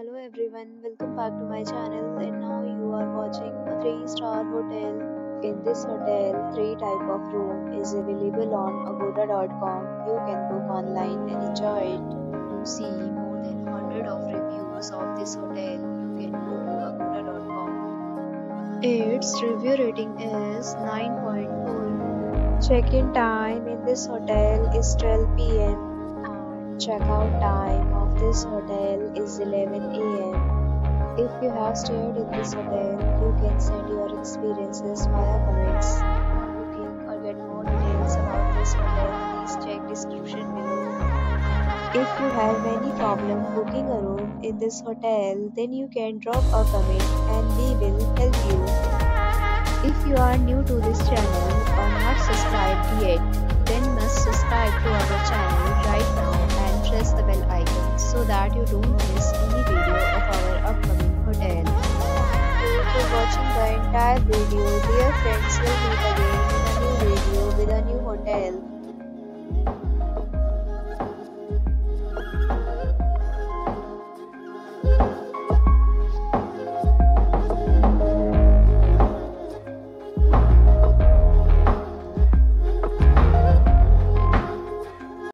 Hello everyone, welcome back to my channel and now you are watching a 3-star hotel. In this hotel, 3 type of room is available on agoda.com. You can book online and enjoy it. To see more than 100 of reviews of this hotel, you can go to agoda.com. Its review rating is 9.4. Check-in time in this hotel is 12 pm and check-out time of this hotel is 11 am. If you have stayed in this hotel, you can send your experiences via comments. Booking or get more details about this hotel, please check description below. If you have any problem booking a room in this hotel, then you can drop a comment and we will help you. If you are new to this channel or not subscribed yet, you don't miss any video of our upcoming hotel. Thank you for watching the entire video. Dear friends, we'll meet again in a new video with a new hotel.